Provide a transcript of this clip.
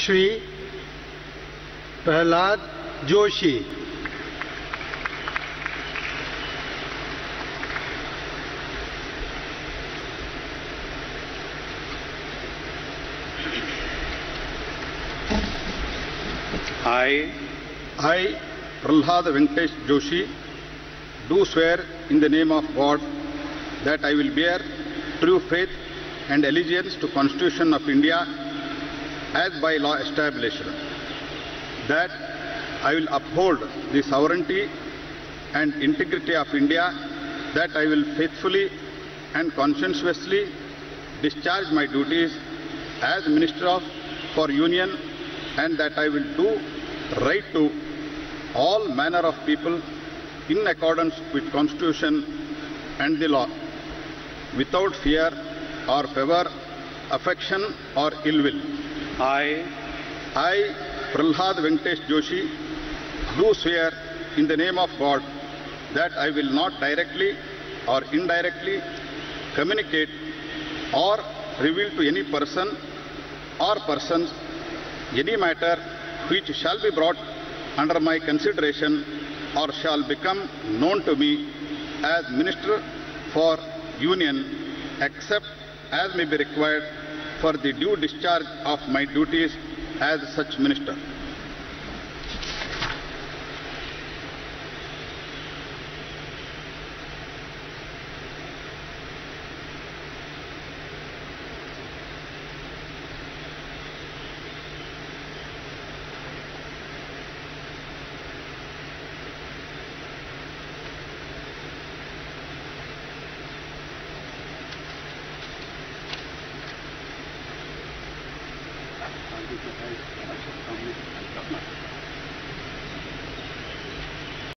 Shri Prahlad Joshi I, I, Prahlad Venkatesh Joshi, do swear in the name of God that I will bear true faith and allegiance to Constitution of India as by law established, that I will uphold the sovereignty and integrity of India, that I will faithfully and conscientiously discharge my duties as Minister of for Union and that I will do right to all manner of people in accordance with Constitution and the law, without fear or favor, affection or ill will. I, I, Prahlad Venkatesh Joshi, do swear in the name of God that I will not directly or indirectly communicate or reveal to any person or persons any matter which shall be brought under my consideration or shall become known to me as Minister for Union except as may be required for the due discharge of my duties as such minister. ですね。